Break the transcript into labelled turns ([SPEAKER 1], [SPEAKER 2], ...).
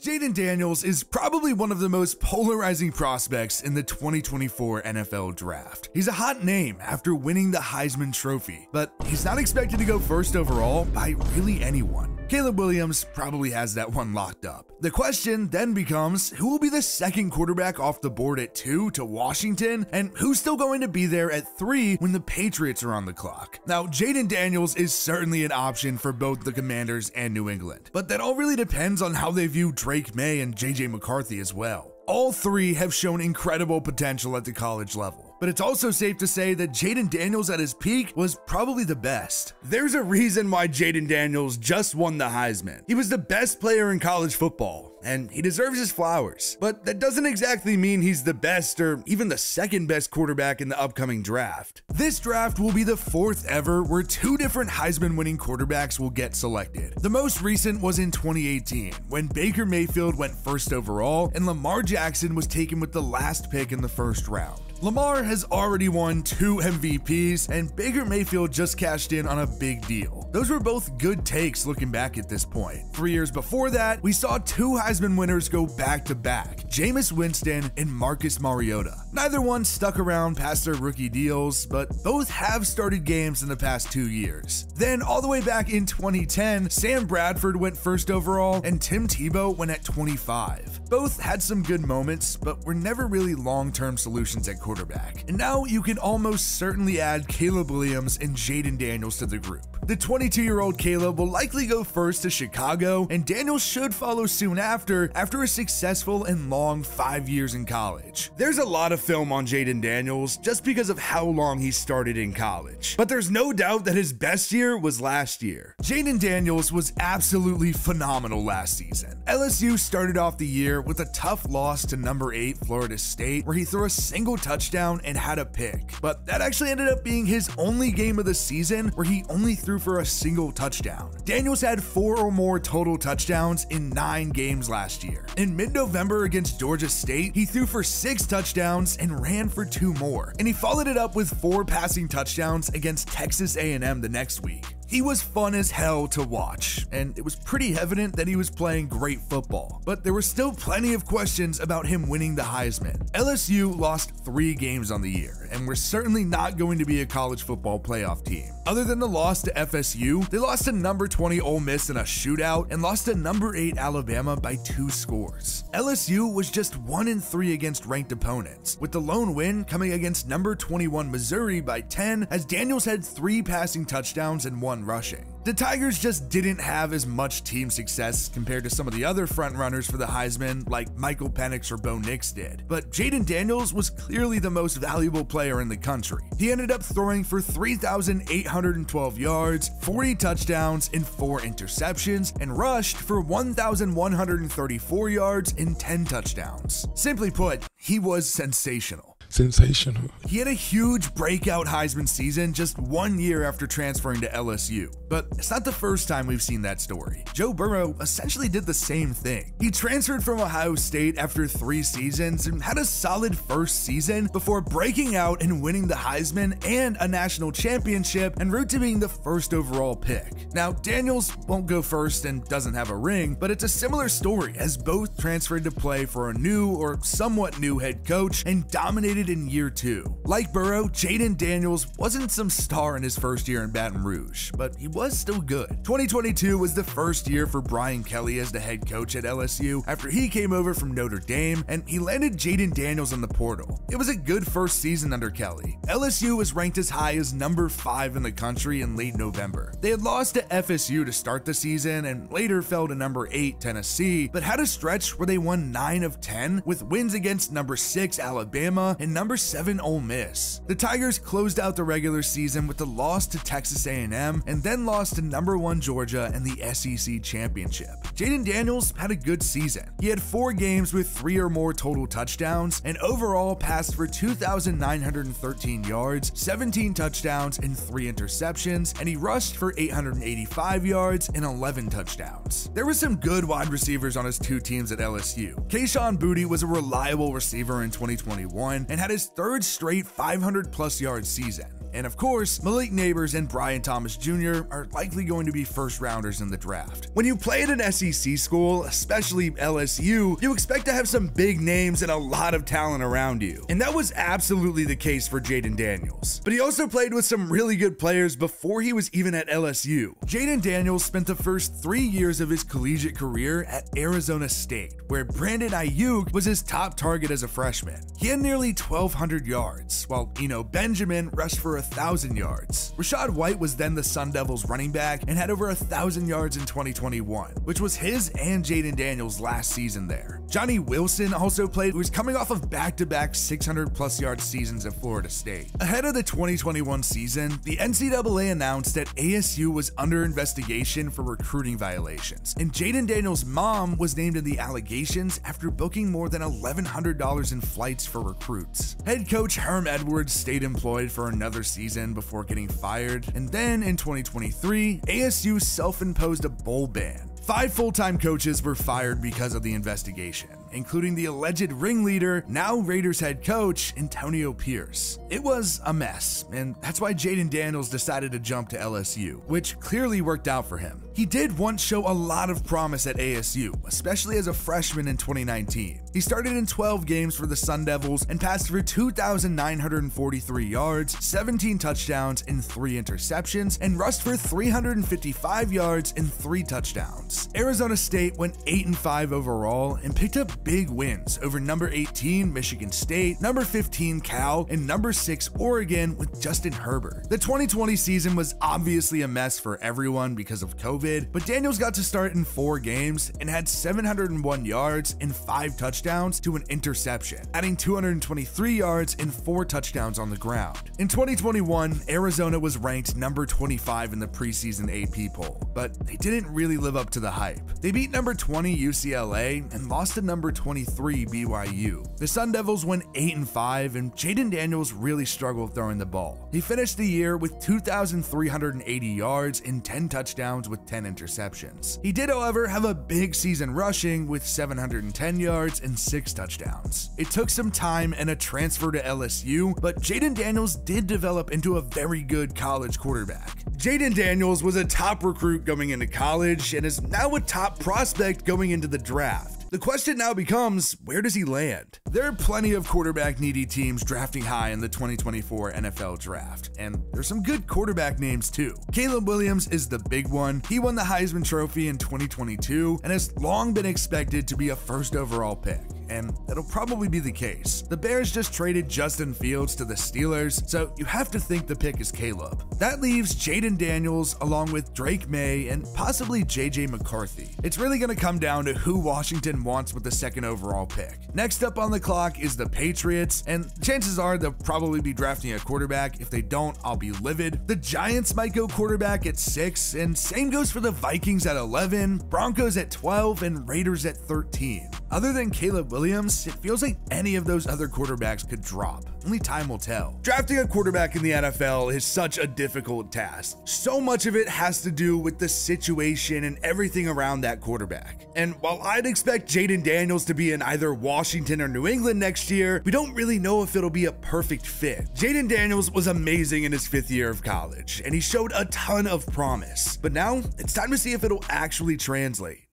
[SPEAKER 1] Jayden Daniels is probably one of the most polarizing prospects in the 2024 NFL Draft. He's a hot name after winning the Heisman Trophy, but he's not expected to go first overall by really anyone. Caleb Williams probably has that one locked up. The question then becomes who will be the second quarterback off the board at 2 to Washington, and who's still going to be there at 3 when the Patriots are on the clock? Now, Jayden Daniels is certainly an option for both the Commanders and New England, but that all really depends on how they view Drake Maye and JJ McCarthy as well. All three have shown incredible potential at the college level. But it's also safe to say that Jayden Daniels at his peak was probably the best. There's a reason why Jayden Daniels just won the Heisman. He was the best player in college football and he deserves his flowers. But that doesn't exactly mean he's the best or even the second best quarterback in the upcoming draft. This draft will be the fourth ever where two different Heisman winning quarterbacks will get selected. The most recent was in 2018 when Baker Mayfield went first overall and Lamar Jackson was taken with the last pick in the first round. Lamar has already won two MVPs, and Baker Mayfield just cashed in on a big deal. Those were both good takes looking back at this point. Three years before that, we saw two Heisman winners go back to back Jameis Winston and Marcus Mariota. Neither one stuck around past their rookie deals, but both have started games in the past two years. Then, all the way back in 2010, Sam Bradford went first overall, and Tim Tebow went at 25. Both had some good moments, but were never really long term solutions at quarterback. And now you can almost certainly add Caleb Williams and Jayden Daniels to the group. The 22 year old Caleb will likely go first to Chicago, and Daniels should follow soon after, after a successful and long five years in college. There's a lot of film on Jayden Daniels just because of how long he started in college, but there's no doubt that his best year was last year. Jayden Daniels was absolutely phenomenal last season. LSU started off the year with a tough loss to number 8 Florida State, where he threw a single touchdown and had a pick, but that actually ended up being his only game of the season where he only threw threw for a single touchdown. Daniels had four or more total touchdowns in nine games last year. In mid-November against Georgia State, he threw for six touchdowns and ran for two more. And he followed it up with four passing touchdowns against Texas A&M the next week. He was fun as hell to watch, and it was pretty evident that he was playing great football. But there were still plenty of questions about him winning the Heisman. LSU lost three games on the year, and were certainly not going to be a college football playoff team. Other than the loss to FSU, they lost to number 20 Ole Miss in a shootout and lost to number 8 Alabama by two scores. LSU was just 1 in 3 against ranked opponents, with the lone win coming against number 21 Missouri by 10 as Daniels had 3 passing touchdowns and 1 rushing. The Tigers just didn't have as much team success compared to some of the other frontrunners for the Heisman, like Michael Penix or Bo Nix did. But Jayden Daniels was clearly the most valuable player in the country. He ended up throwing for 3,812 yards, 40 touchdowns, and 4 interceptions, and rushed for 1,134 yards and 10 touchdowns. Simply put, he was sensational
[SPEAKER 2] sensational.
[SPEAKER 1] He had a huge breakout Heisman season just one year after transferring to LSU. But it's not the first time we've seen that story. Joe Burrow essentially did the same thing. He transferred from Ohio State after three seasons and had a solid first season before breaking out and winning the Heisman and a national championship en route to being the first overall pick. Now, Daniels won't go first and doesn't have a ring, but it's a similar story as both transferred to play for a new or somewhat new head coach and dominated in year two. Like Burrow, Jayden Daniels wasn't some star in his first year in Baton Rouge, but he was still good. 2022 was the first year for Brian Kelly as the head coach at LSU after he came over from Notre Dame and he landed Jayden Daniels in the portal. It was a good first season under Kelly. LSU was ranked as high as number 5 in the country in late November. They had lost to FSU to start the season and later fell to number 8 Tennessee, but had a stretch where they won 9 of 10 with wins against number 6 Alabama and number 7 Ole Miss. The Tigers closed out the regular season with the loss to Texas A&M and then lost to number 1 Georgia in the SEC Championship. Jayden Daniels had a good season. He had 4 games with 3 or more total touchdowns and overall passed for 2,913 yards, 17 touchdowns, and 3 interceptions, and he rushed for 885 yards and 11 touchdowns. There were some good wide receivers on his two teams at LSU. Kayshon Boutte was a reliable receiver in 2021, and had his third straight 500 plus yard season. And of course, Malik Nabers and Brian Thomas Jr. are likely going to be first rounders in the draft. When you play at an SEC school, especially LSU, you expect to have some big names and a lot of talent around you. And that was absolutely the case for Jayden Daniels. But he also played with some really good players before he was even at LSU. Jayden Daniels spent the first three years of his collegiate career at Arizona State, where Brandon Aiyuk was his top target as a freshman. He had nearly 1,200 yards, while Eno Benjamin rushed for 1,000 yards. Rachaad White was then the Sun Devils running back and had over 1,000 yards in 2021, which was his and Jayden Daniels' last season there. Johnny Wilson also played, who was coming off of back to back 600 plus yard seasons at Florida State. Ahead of the 2021 season, the NCAA announced that ASU was under investigation for recruiting violations, and Jayden Daniels' mom was named in the allegations after booking more than $1,100 in flights for recruits. Head coach Herm Edwards stayed employed for another season before getting fired, and then in 2023, ASU self imposed a bowl ban. Five full time coaches were fired because of the investigation including the alleged ringleader, now Raiders head coach, Antonio Pierce. It was a mess, and that's why Jayden Daniels decided to jump to LSU, which clearly worked out for him. He did once show a lot of promise at ASU, especially as a freshman in 2019. He started in 12 games for the Sun Devils and passed for 2,943 yards, 17 touchdowns, and 3 interceptions, and rushed for 355 yards and 3 touchdowns. Arizona State went 8 5 overall and picked up big wins over number 18 Michigan State, number 15 Cal, and number 6 Oregon with Justin Herbert. The 2020 season was obviously a mess for everyone because of COVID, but Daniels got to start in 4 games and had 701 yards and 5 touchdowns to an interception, adding 223 yards and 4 touchdowns on the ground. In 2021, Arizona was ranked number 25 in the preseason AP poll, but they didn't really live up to the hype. They beat number 20 UCLA and lost to number number 23 BYU. The Sun Devils went 8 and 5 and Jayden Daniels really struggled throwing the ball. He finished the year with 2,380 yards and 10 touchdowns with 10 interceptions. He did, however, have a big season rushing with 710 yards and 6 touchdowns. It took some time and a transfer to LSU, but Jayden Daniels did develop into a very good college quarterback. Jayden Daniels was a top recruit going into college and is now a top prospect going into the draft. The question now becomes where does he land? There are plenty of quarterback needy teams drafting high in the 2024 NFL draft, and there's some good quarterback names too. Caleb Williams is the big one. He won the Heisman Trophy in 2022 and has long been expected to be a first overall pick and that'll probably be the case. The Bears just traded Justin Fields to the Steelers, so you have to think the pick is Caleb. That leaves Jayden Daniels along with Drake Maye and possibly JJ McCarthy. It's really going to come down to who Washington wants with the second overall pick. Next up on the clock is the Patriots, and chances are they'll probably be drafting a quarterback. If they don't, I'll be livid. The Giants might go quarterback at 6, and same goes for the Vikings at 11, Broncos at 12, and Raiders at 13. Other than Caleb Williams, it feels like any of those other quarterbacks could drop. Only time will tell. Drafting a quarterback in the NFL is such a difficult task. So much of it has to do with the situation and everything around that quarterback. And while I'd expect Jayden Daniels to be in either Washington or New England next year, we don't really know if it'll be a perfect fit. Jayden Daniels was amazing in his fifth year of college, and he showed a ton of promise. But now it's time to see if it'll actually translate.